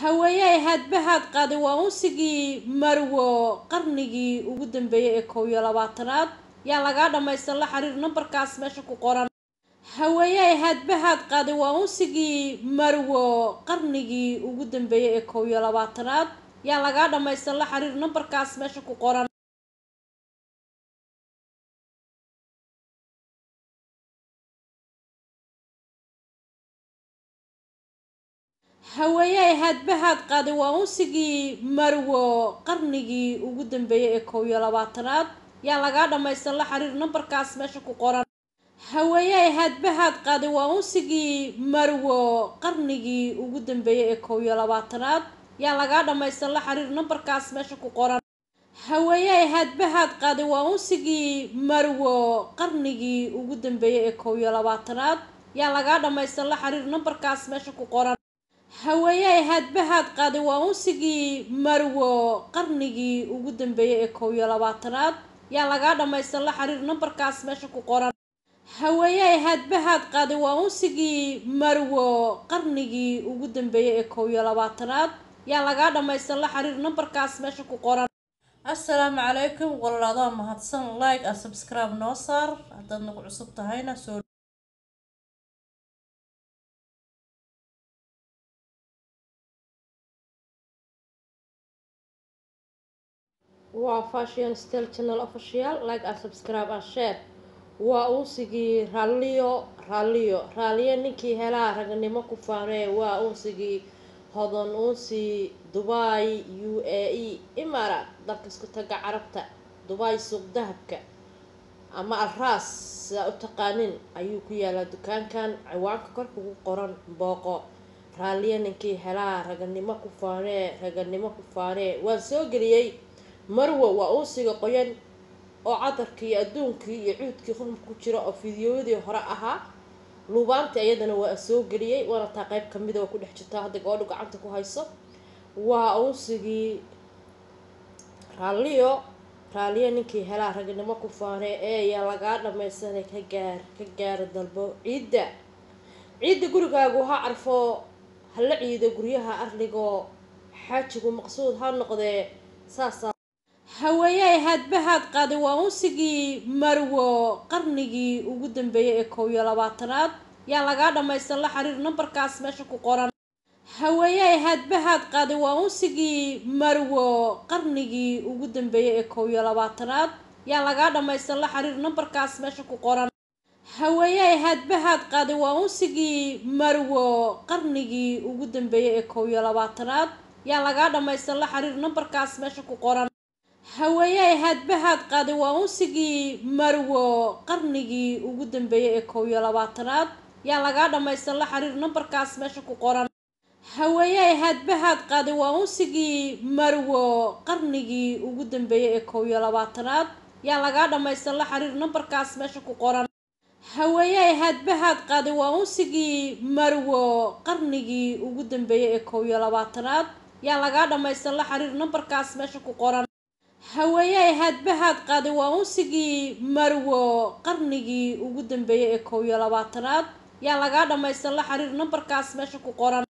Haweeney hadba qaaday waa unsigii Marwo qarnigii ugu dambeeyay ee kow iyo labaatanaad. Yaa laga dhamaystan la xiriir nambarkaas meesha ku qoran. Haweeney hadba qaaday waa unsigii Marwo qarnigii ugu dambeeyay ee kow iyo labaatanaad. Yaa laga dhamaystan la xiriir nambarkaas meesha ku qoran Haweeney hadba qaaday waa unsigii Marwo qarnigii ugu dambeeyay ee kow iyo labaatanaad. Yaa laga dhamaystan la xiriir nambarkaas meesha ku qoran. Haweeney hadba qaaday waa unsigii Marwo qarnigii ugu dambeeyay ee kow iyo labaatanaad. Yaa laga dhamaystan la xiriir nambarkaas meesha ku qoran. Haweeney hadba qaaday waa unsigii Marwo qarnigii ugu dambeeyay ee kow iyo labaatanaad. Yaa laga dhamaystan la xiriir nambarkaas meesha ku qoran Haweeney hadba qaaday waa unsigii Marwo qarnigii ugu dambeeyay ee kow iyo labaatanaad. Yaa laga dhamaystan la xiriir nambarkaas meesha ku qoran. Haweeney hadba qaaday waa unsigii Marwo qarnigii ugu dambeeyay ee kow iyo labaatanaad. Yaa laga dhamaystan la xiriir nambarkaas meesha ku qoran. Assalaamu calaykum walaaladaa mahadsan. Like and subscribe noo saar haddaad nagu cusub tahayna soo waa fashion style channel official. Like and subscribe and share. Waa unsigii raalliyo raalliyo raalliyo ninkii helaa raganimo ku faanee waa unsigii hodan unsi dubai u a e imaaraat dalka isku taga carabta dubai suuq dahabka. Ama alraas sidaa u taqaanin ayuu ku yaalaa dukaankan ciwaanka korka ugu qoran booqo raalliyo ninkii helaa raganimo ku faanee raganimo ku faanee waan soo geliyey marwo waa unsiga qoyan oo cadarkii adduunkii iyo cuudkii qurunka ku jira oo fideoyadii hore ahaa. Luubaantii ayadana waa soo geliyey waana taa qeyb kamida oo ku dhex jirtaa hadda gabadhu gacanta ku hayso. Waa unsigii raalliyo raalliyo ninkii helaa ragnimo ku faanee eeyaa lagaa dhamaysanay ka gaar ka gaara dalbo ciidda. Ciidda gurigaagu ha carfo hala ciido guryaha arligoo xaajigu maqsuud ha noqdee saasaa Haweeney hadba qaaday? Waa unsigii Marwo qarnigii ugu dambeeyay ee kow iyo labaatanaad. Yaa laga dhamaystan la xiriir nambarkaas meesha ku qoran. Haweeney hadba qaaday? Waa unsigii Marwo qarnigii ugu dambeeyay ee kow iyo labaatanaad. Yaa laga dhamaystan la xiriir nambarkaas meesha ku qoran. Haweeney hadba qaaday? Waa unsigii Marwo qarnigii ugu dambeeyay ee kow iyo labaatanaad. Yaa laga dhamaystan la xiriir nambarkaas meesha ku qoran Haweeney hadba qaaday waa unsigii Marwo qarnigii ugu dambeeyay ee kow iyo labaatanaad. Yaa laga dhamaystan la xiriir nambarkaas meesha ku qoran. Haweeney hadba qaaday waa unsigii Marwo qarnigii ugu dambeeyay ee kow iyo labaatanaad. Yaa laga dhamaystan la xiriir nambarkaas meesha ku qoran. Haweeney hadba qaaday waa unsigii Marwo qarnigii ugu dambeeyay ee kow iyo labaatanaad. Yaa laga dhamaystan la xiriir nambarkaas meesha ku qoran Haweeney hadba qaaday waa unsigii Marwo qarnigii ugu dambeeyay ee kow iyo labaatanaad. Yaa laga dhamaystan la xiriir nambarkaas meesha ku qoran